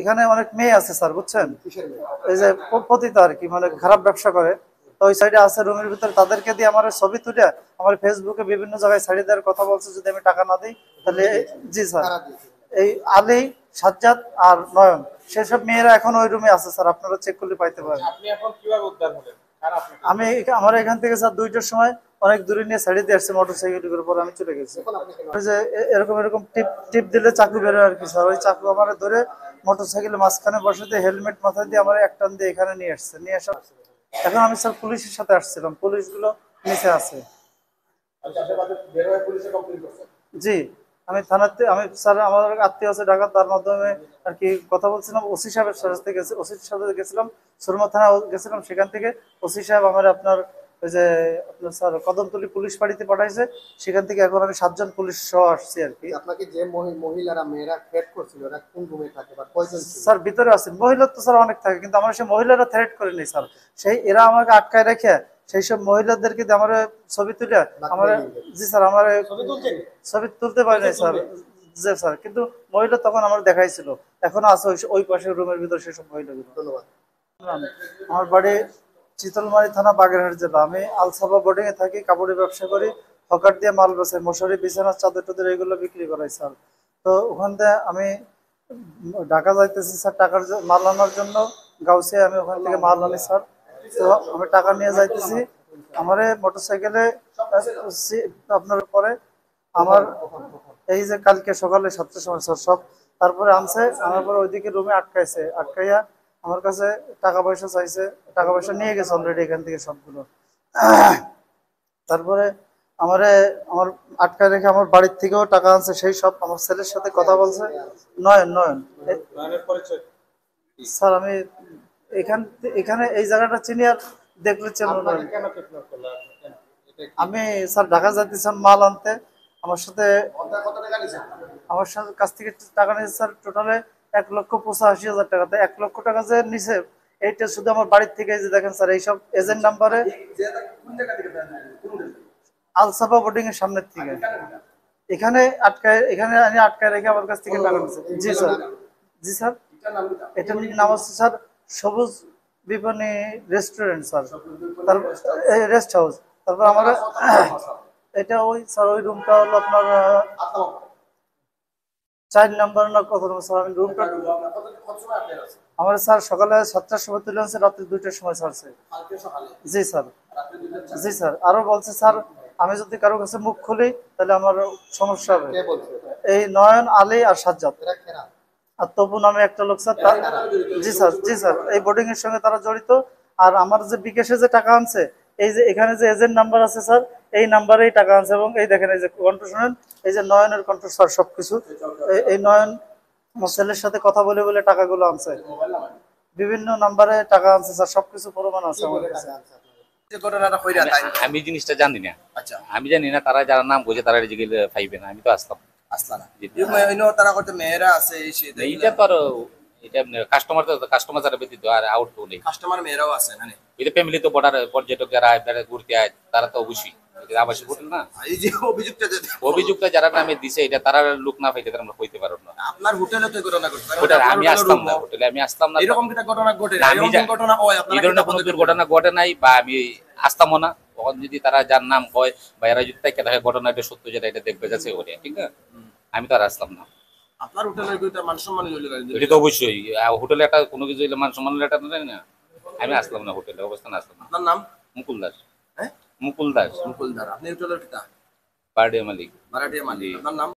এখানে অনেক মেয়ে আছে স্যার বুঝছেন? এই যে পতিত আর কি মানে খারাপ ব্যবসা করে। তো ওই সাইডে আছে রুমের ভিতরে তাদেরকে দিয়ে আমার ছবি তুলে আমার ফেসবুকে বিভিন্ন জায়গায় ছাড়িয়ে দেওয়ার কথা বলছে যদি আমি টাকা না দিই তাহলে জি স্যার। এই আলী সাজ্জাদ আর নয়ন সেসব মেয়েরা এখন ওই রুমে আছে স্যার আপনারা চেক করলে পাইতে পারেন আমি আমার এখান থেকে স্যার দুইটার সময় অনেক দূরে নিয়ে ছাড়িয়ে দিয়ে আসছে মোটর সাইকেলের উপর আমি চলে গেছি। যে এরকম এরকম টিপ টিপ দিলে চাকু বেরোয় আর কি স্যার। ওই চাকু আমার ধরে মোটর সাইকেলের মাঝখানে বসে দিয়ে হেলমেট মাথায় দিয়ে আমার এক টান দিয়ে এখানে নিয়ে আসছে। নিয়ে আসা এখন আমি স্যার পুলিশের সাথে আসছিলাম। পুলিশগুলো নিচে আছে। জি, আমি থানাতে, আমি স্যার, আমার আত্মীয় আছে ঢাকা তার মাধ্যমে আর কি কথা বলছিলাম। ওসি সাহেবের সাথে গেছি, ওসির সাথে গেছিলাম, সুরমা থানা গেছিলাম। সেখান থেকে ওসি সাহেব আমার আপনার ওই যে আপনার স্যার কদমতলি পুলিশ বাড়িতে পাঠাইছে সেখান থেকে এখন আমি সাতজন পুলিশ সহ আসছি আর কি। আপনাকে যে মহিলারা মেয়েরা থ্রেট করছিল ওরা কোন রুমে থাকে বা কয়জন স্যার ভিতরে আছে মহিলা তো স্যার অনেক থাকে কিন্তু আমার সেই মহিলারা থ্রেট করে নেই স্যার। সেই এরা আমাকে আটকায় রেখে সেই সব মহিলাদেরকে আমার ছবি তুলে আমার জি স্যার আমার ছবি তুলতে পারি নাই স্যার। জি স্যার কিন্তু মহিলা তখন আমার দেখাইছিল। এখনও আছে ওই- ওই পাশের রুমের ভিতরে সেসব মহিলাগুলো। ধন্যবাদ। আমার বাড়ি চিতলমারি থানা বাগেরহাট জেলা। আমি আলসাবা বোর্ডিং এ থাকি, কাপড়ের ব্যবসা করি, হকার দিয়ে মাল বেচাই মশারি, বিছানা, চাদর টাদর এগুলো বিক্রি করাই স্যার। তো ওখান থেকে আমি ঢাকা যাইতেছি স্যার, টাকার মাল আনার জন্য। গাউসে আমি ওখান থেকে মাল আনি স্যার। তো আমি টাকা নিয়ে যাইতেছি। আমার মোটর সাইকেলে আপনার পরে আমার এই যে কালকে সকালে সাতটার সময় স্যার সব, তারপরে আনছে, আনার পরে ওইদিকে রুমে আটকাইছে। আটকাইয়া আমার কাছে টাকা পয়সা চাইছে টাকা পয়সা নিয়ে গেছে অলরেডি এখান থেকে সবগুলো। তারপরে আমারে আমার আটকায় রেখে আমার বাড়ির থেকেও টাকা আনছে সেই সব আমার ছেলের সাথে কথা বলছে। নয়ন নয়ন। স্যার আমি এখান এখানে এই জায়গাটা চিনি আর দেখলে আমি স্যার ঢাকা যাইতেছিলাম মাল আনতে। আমার সাথে আমার সাথে কাছ থেকে টাকা নিয়েছে স্যার টোটালে এক লক্ষ পঁচাশি হাজার টাকাতে। এক লক্ষ টাকা যে নিছে, এইটা শুধু আমার বাড়ির থেকে যে দেখেন স্যার, এইসব এজেন্ট নাম্বারে আলসাফা বোর্ডিং এর সামনের থেকে। এখানে আটকায়, এখানে আমি আটকায় রেখে আমার কাছ থেকে টাকা নিচ্ছে জি স্যার। জি স্যার। এটার নাম হচ্ছে স্যার, সবুজ বিপণী রেস্টুরেন্ট স্যার। তারপর রেস্ট হাউস তারপর আমার এটা ওই স্যার, ওই রুমটা হলো আপনার চার নাম্বার না কত নম্বর স্যার আমি রুমটা আমার স্যার সকালে সাতটার সময় তুলে আনছে রাত্রি দুইটার সময় ছাড়ছে জি স্যার। জি স্যার। আরও বলছে স্যার আমি যদি কারও কাছে মুখ খুলি তাহলে আমার সমস্যা হবে। এই নয়ন আলী আর সাজ্জাদ। আর তবু নামে একটা লোক sir ji sir ji sir. এই বোর্ডিং এর সঙ্গে তারা জড়িত। আর আমার যে বিকাশে যে টাকা আনছে এই যে এখানে যে এজেন্ট নাম্বার আছে স্যার এই নাম্বারেই টাকা আনছে এবং এই দেখেন এই যে কণ্ঠ শুনেন এই যে নয়নের কণ্ঠ স্যার সবকিছু। এই- এই নয়ন আমার ছেলের সাথে কথা বলে বলে টাকাগুলো আনছে। বিভিন্ন নাম্বারে টাকা আনছে স্যার সবকিছু প্রমাণ আছে আমার কাছে। যে ঘটনাটা কইরা তাই। আমি জিনিসটা জানি না। আচ্ছা। আমি জানি না তারা যারা নাম বোঝে তারা জিগেল পাইবে না আমি তো আসলাম আসলাম জি। ইউনো তারা মেয়েরা আছে এইটা তো আর এটা কাস্টমার তো কাস্টমার যারা ব্যতীত আর আউট তো নেই। কাস্টমার মেয়েরাও আছে মানে এটা ফ্যামিলি তো বর্ডার পর্যটক যারা বেড়া ঘুরতে আয় তারা তো অবশ্যই। আবাসিক হোটেল না? এই যে অভিযুক্ত অভিযুক্ত যারা নামে দিছে এটা তারা লোক না পাইতে আমরা কইতে পারব না। আপনার হোটেলে তো ঘটনা ঘটছে। আমি না হোটেলে না। এরকম একটা ঘটনা ঘটে? আমি ঘটনা হয়? এই ধরনের কোনো দুর্ঘটনা ঘটে নাই বা আমি আসতামও না। তখন যদি তারা যার নাম কয় বা এরা যদি তাকে দেখে ঘটনাটা সত্য যেটা এটা দেখবে যাচ্ছে ওরে ঠিক আছে? আমি তো আর আসলাম না। আপনার মান সম্মান এটা তো অবশ্যই। হোটেলে একটা কোনো কিছু মান সম্মান এটা না। আমি আসলাম না হোটেলে অবস্থান আসলাম না। আপনার নাম? মুকুল দাস হ্যাঁ? মুকুল দাস মুকুল দার আপনি হোটেলের কিতা বার্ডে মালিক। ভাড়াটিয়া মালিক। আপনার নাম?